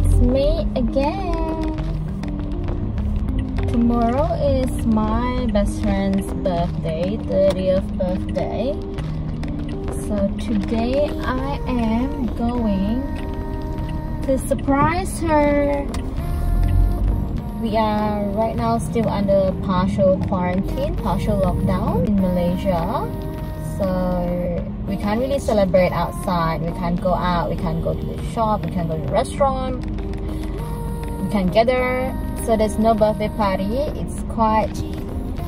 it's me again. Tomorrow is my best friend's birthday, 30th birthday. So today I am going to surprise her. We are right now still under partial quarantine, partial lockdown in Malaysia. So can't really celebrate outside. We can't go out. We can't go to the shop. We can't go to the restaurant. We can't gather. So there's no birthday party. It's quite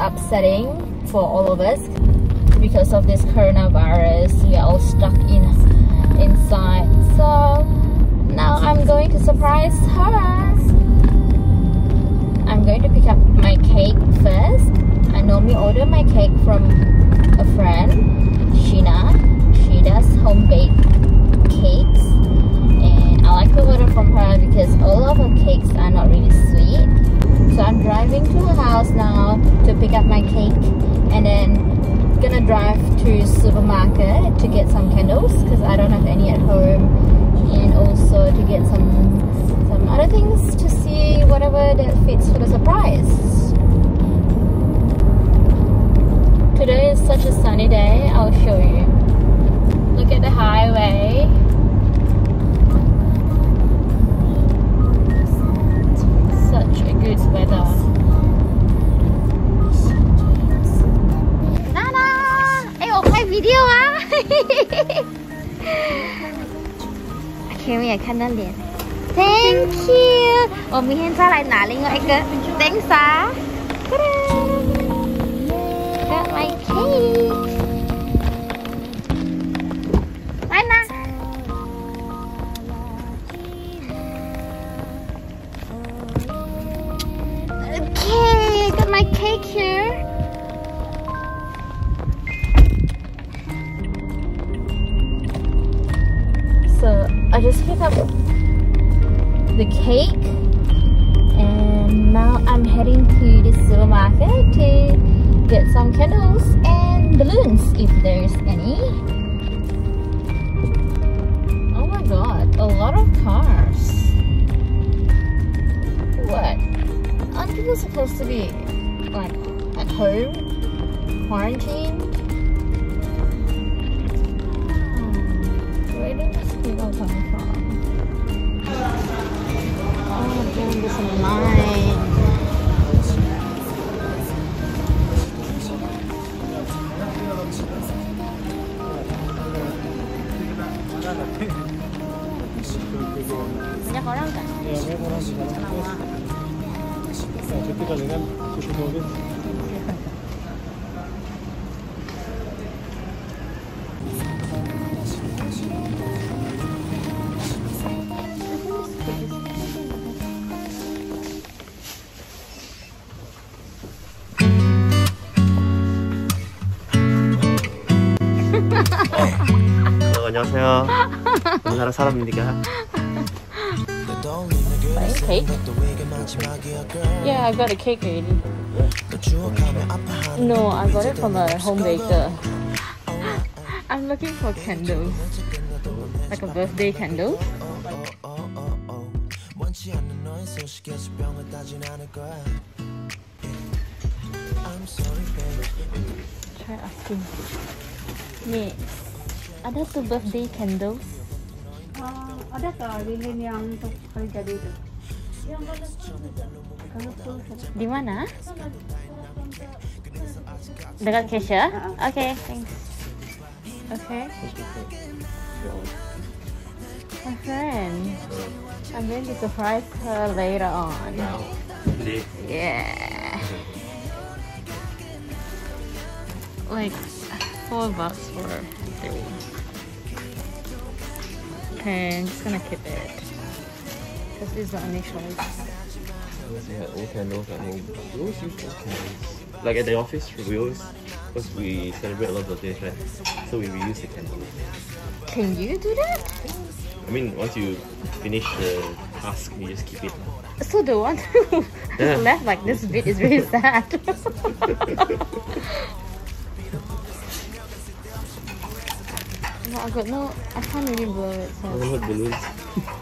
upsetting for all of us because of this coronavirus. We are all stuck in inside. So now I'm going to surprise her. I'm going to pick up my cake first. I normally order my cake from a friend, home baked cakes. And I like to order from her because all of her cakes are not really sweet. So I'm driving to her house now to pick up my cake and then gonna drive to supermarket to get some candles because I don't have any at home. And also to get some some other things to see whatever that fits for the surprise. Today is such a sunny day. I'll show you Look at the highway. Such a good weather. Nana! Ê, ồ, quay video á! okay, 我也看到脸。Thank you! 我明天再来拿另外一个。Thanks 啊 cake here. So I just picked up the cake and now I'm heading to the supermarket to get some candles and balloons if there's any. Oh my god, a lot of cars. What? Aren't people supposed to be like at home, quarantine. Hmm, where did these people come from? Oh, damn, there's a kan susu mobil 안녕하세요. 우리나라 사람입니까? cake? Yeah, I got a cake already. No, I got it from a home baker. I'm looking for candles. Like a birthday candle. Try asking. Nih, ada tuh birthday candles? Uh, ada tak lilin yang untuk kerja itu? Di mana? Dekat Kesha? Okay, thanks. Okay. My friend, I'm going to surprise her later on. Yeah. Like four bucks for three. Okay, I'm just gonna keep it. This is the choice. We had old candles. We always use old candles. Like at the office, we always, because we celebrate a lot of birthdays, right? So we reuse the candles. Can you do that? I mean, once you finish the task, you just keep it. So the one who Yeah. left like this bit is really sad. no, I got no. I can't really blow it. So. I don't know balloons.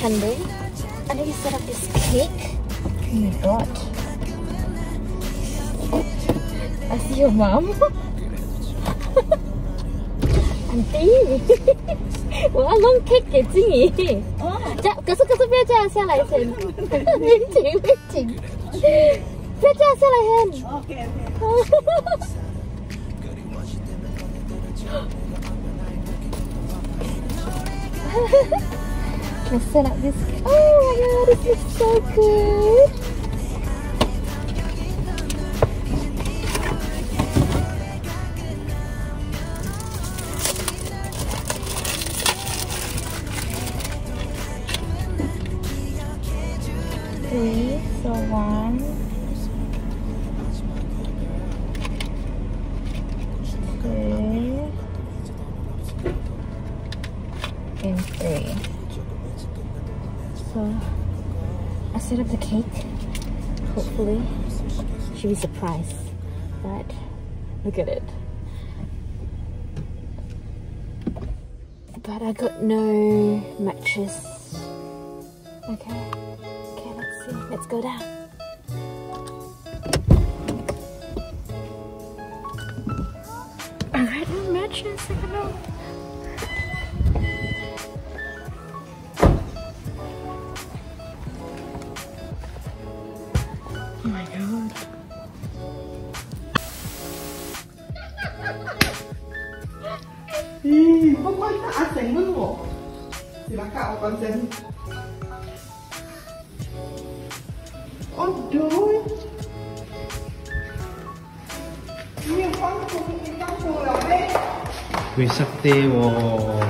set up the candle. I need to set up this cake. Oh my god. I see your mom. Auntie. 我要弄 cake 给静怡。这样，可是可是不要这样下来先。别紧别紧，不要这样下来先。 Okay, okay. Let's set up this. Oh my god, this is so good. Three, so one, two, and three. So I set up the cake. Hopefully, she'll be surprised. But look at it. But I got no matches. Okay. Okay, let's see. Let's go down. I got no matches. I got no. 咦，不怎么还单？我，你来卡我，我。哦，对。你有朋友？你有朋友吗？没事的。hello，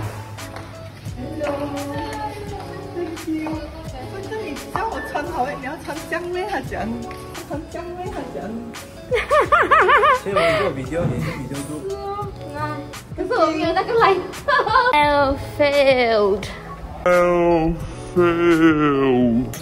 你叫我穿好，你要穿姜味还是？穿姜味还是？哈哈哈哈哈哈！比较，你比较。Too. Failed. Oh, failed.